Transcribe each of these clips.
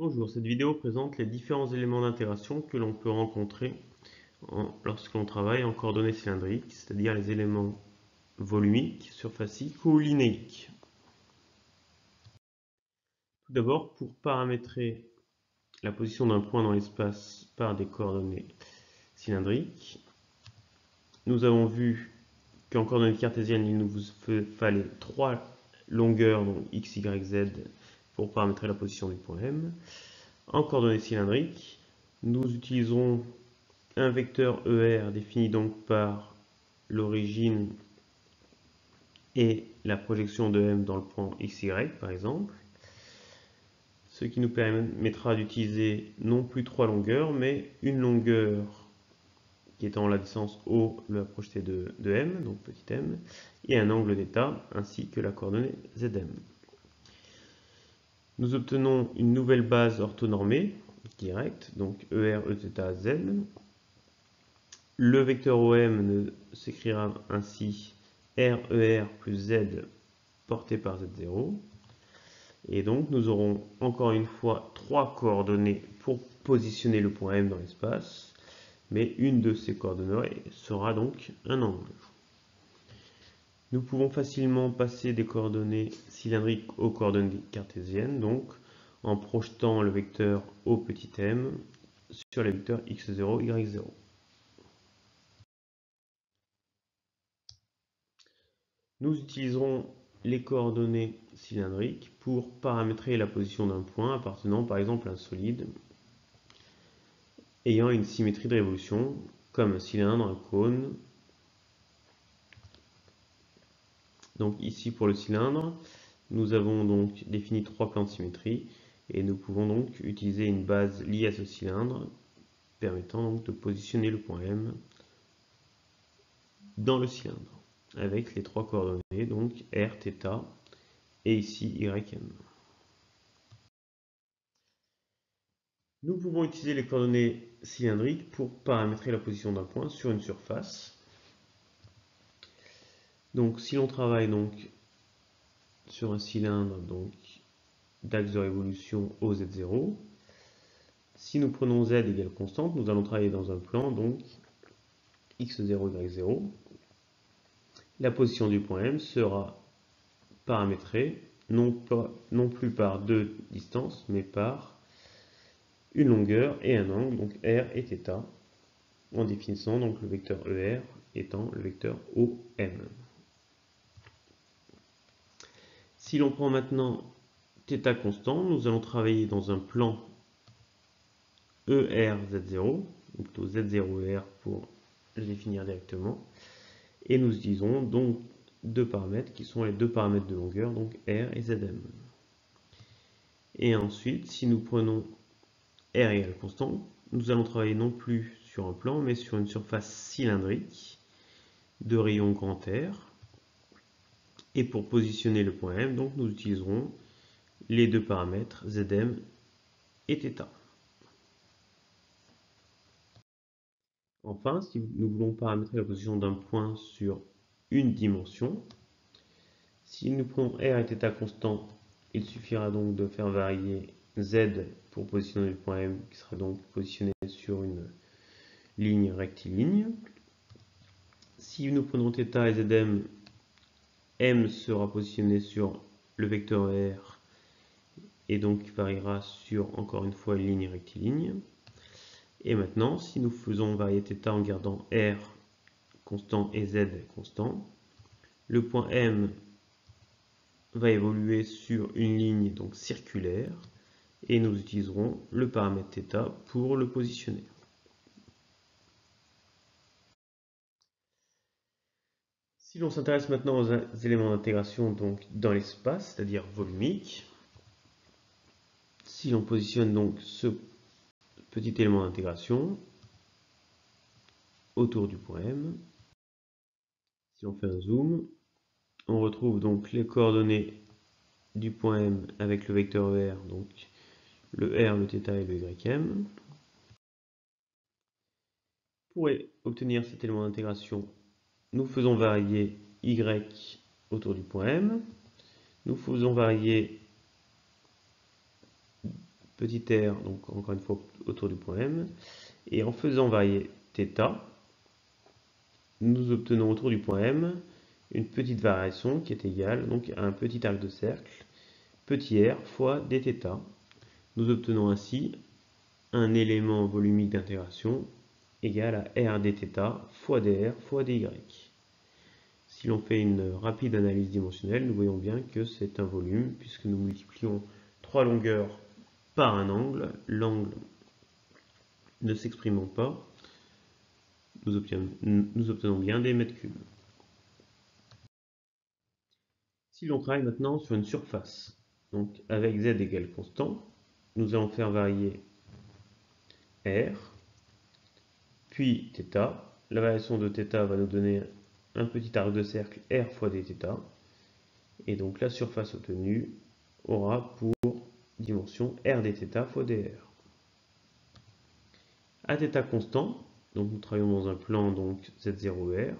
Bonjour, cette vidéo présente les différents éléments d'intégration que l'on peut rencontrer lorsque l'on travaille en coordonnées cylindriques, c'est-à-dire les éléments volumiques, surfaciques ou linéiques. Tout d'abord, pour paramétrer la position d'un point dans l'espace par des coordonnées cylindriques, nous avons vu qu'en coordonnées cartésiennes, il nous fallait trois longueurs, donc x, y, z, pour paramétrer la position du point M. En coordonnées cylindriques, nous utilisons un vecteur ER défini donc par l'origine et la projection de M dans le point XY par exemple, ce qui nous permettra d'utiliser non plus trois longueurs, mais une longueur qui étant la distance O, la projetée de, de M, donc petit m, et un angle d'état, ainsi que la coordonnée ZM nous obtenons une nouvelle base orthonormée directe, donc ER, Eθ, Z. Le vecteur OM s'écrira ainsi RER plus Z porté par Z0. Et donc nous aurons encore une fois trois coordonnées pour positionner le point M dans l'espace, mais une de ces coordonnées sera donc un angle. Nous pouvons facilement passer des coordonnées cylindriques aux coordonnées cartésiennes, donc en projetant le vecteur O petit m sur les vecteurs x0, y0. Nous utiliserons les coordonnées cylindriques pour paramétrer la position d'un point appartenant par exemple à un solide ayant une symétrie de révolution comme un cylindre, un cône, Donc ici pour le cylindre, nous avons donc défini trois plans de symétrie et nous pouvons donc utiliser une base liée à ce cylindre permettant donc de positionner le point M dans le cylindre avec les trois coordonnées donc R, θ et ici YM. Nous pouvons utiliser les coordonnées cylindriques pour paramétrer la position d'un point sur une surface donc si l'on travaille donc sur un cylindre donc d'axe de révolution OZ0, si nous prenons Z égale constante, nous allons travailler dans un plan donc x0, y0. La position du point M sera paramétrée non plus par deux distances, mais par une longueur et un angle, donc R et θ, en définissant donc le vecteur ER étant le vecteur OM. Si l'on prend maintenant θ constant, nous allons travailler dans un plan ERZ0, ou plutôt Z0ER pour le définir directement. Et nous utilisons donc deux paramètres qui sont les deux paramètres de longueur, donc R et ZM. Et ensuite, si nous prenons R égale constant, nous allons travailler non plus sur un plan, mais sur une surface cylindrique de rayon grand R et pour positionner le point M, donc nous utiliserons les deux paramètres Zm et θ. Enfin, si nous voulons paramétrer la position d'un point sur une dimension, si nous prenons R et θ constants, il suffira donc de faire varier Z pour positionner le point M, qui sera donc positionné sur une ligne rectiligne. Si nous prenons θ et Zm, M sera positionné sur le vecteur R et donc variera sur encore une fois une ligne rectiligne. Et maintenant, si nous faisons varier θ en gardant R constant et Z constant, le point M va évoluer sur une ligne donc circulaire et nous utiliserons le paramètre θ pour le positionner. Si l'on s'intéresse maintenant aux éléments d'intégration donc dans l'espace, c'est-à-dire volumique, si l'on positionne donc ce petit élément d'intégration autour du point M, si on fait un zoom, on retrouve donc les coordonnées du point M avec le vecteur ER, donc le R, le θ et le YM. Pour obtenir cet élément d'intégration, nous faisons varier y autour du point M, nous faisons varier petit r, donc encore une fois autour du point M, et en faisant varier θ, nous obtenons autour du point M une petite variation qui est égale donc, à un petit arc de cercle, petit r fois dθ. Nous obtenons ainsi un élément volumique d'intégration égal à r dθ fois dr fois dy. Si l'on fait une rapide analyse dimensionnelle, nous voyons bien que c'est un volume, puisque nous multiplions trois longueurs par un angle, l'angle ne s'exprimant pas, nous obtenons, bien des mètres cubes. Si l'on travaille maintenant sur une surface, donc avec z égale constant, nous allons faire varier r, puis θ. La variation de θ va nous donner un petit arc de cercle r fois dθ. Et donc la surface obtenue aura pour dimension r dθ fois dr. À θ constant, donc nous travaillons dans un plan donc z0r,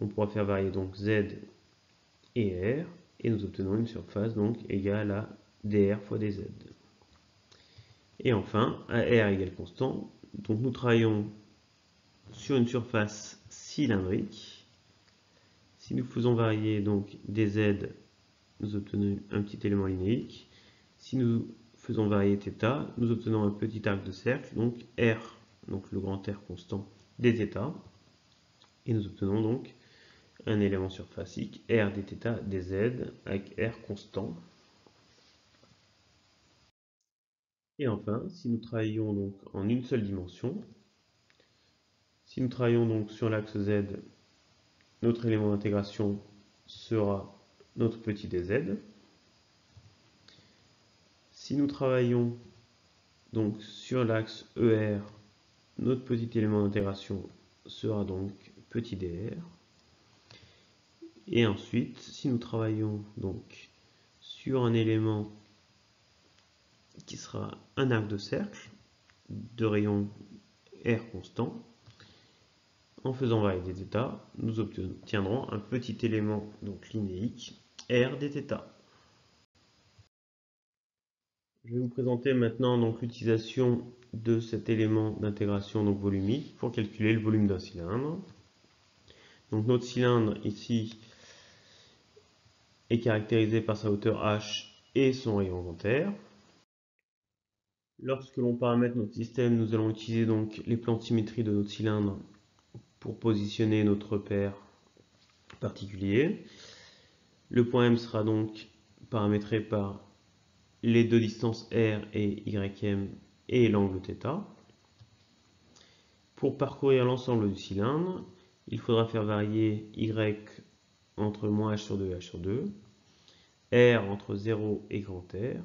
on pourra faire varier donc z et r, et nous obtenons une surface donc égale à dr fois dz. Et enfin, à r égale constant, donc nous travaillons sur une surface cylindrique. Si nous faisons varier donc dz, nous obtenons un petit élément linéique. Si nous faisons varier θ, nous obtenons un petit arc de cercle, donc r, donc le grand R constant dθ, et nous obtenons donc un élément surfacique r dθ dz avec r constant. Et enfin, si nous travaillons donc en une seule dimension, si nous travaillons donc sur l'axe z, notre élément d'intégration sera notre petit dz. Si nous travaillons donc sur l'axe ER, notre petit élément d'intégration sera donc petit dr. Et ensuite, si nous travaillons donc sur un élément qui sera un arc de cercle de rayon r constant, en faisant varier θ, nous obtiendrons un petit élément donc linéique r dθ. Je vais vous présenter maintenant l'utilisation de cet élément d'intégration volumique pour calculer le volume d'un cylindre. Donc notre cylindre ici est caractérisé par sa hauteur h et son rayon inventaire. Lorsque l'on paramètre notre système, nous allons utiliser donc les plans de symétrie de notre cylindre pour positionner notre repère particulier. Le point M sera donc paramétré par les deux distances R et YM et l'angle θ. Pour parcourir l'ensemble du cylindre, il faudra faire varier Y entre moins h sur 2 et h sur 2, R entre 0 et grand R,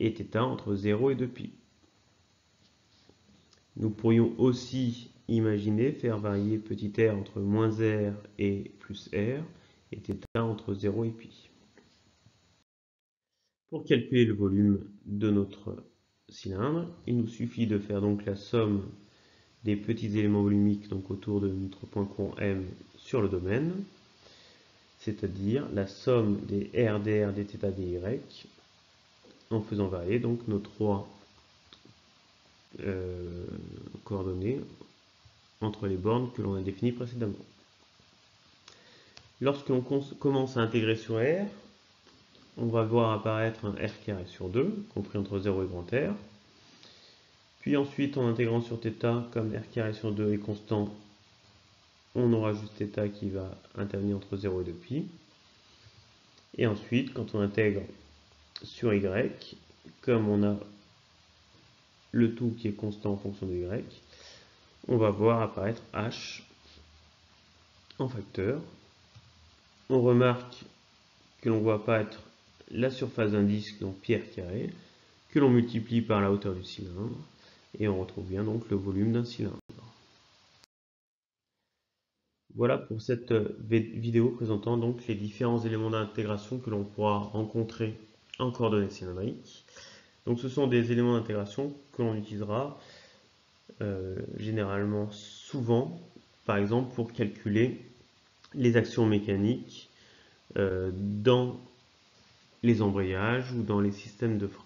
et θ entre 0 et 2π. Nous pourrions aussi Imaginez faire varier petit r entre moins r et plus r et θ entre 0 et pi. Pour calculer le volume de notre cylindre, il nous suffit de faire donc la somme des petits éléments volumiques donc autour de notre point courant M sur le domaine, c'est-à-dire la somme des R, dr, dθ, dy en faisant varier donc nos trois euh, coordonnées entre les bornes que l'on a définies précédemment. Lorsque l'on commence à intégrer sur R, on va voir apparaître un R carré sur 2, compris entre 0 et grand R. Puis ensuite, en intégrant sur θ, comme R carré sur 2 est constant, on aura juste θ qui va intervenir entre 0 et 2π. Et ensuite, quand on intègre sur Y, comme on a le tout qui est constant en fonction de Y, on va voir apparaître H en facteur. On remarque que l'on voit apparaître la surface d'un disque, donc pierre carré, que l'on multiplie par la hauteur du cylindre, et on retrouve bien donc le volume d'un cylindre. Voilà pour cette vidéo présentant donc les différents éléments d'intégration que l'on pourra rencontrer en coordonnées cylindriques. Donc ce sont des éléments d'intégration que l'on utilisera euh, généralement souvent, par exemple pour calculer les actions mécaniques euh, dans les embrayages ou dans les systèmes de frein.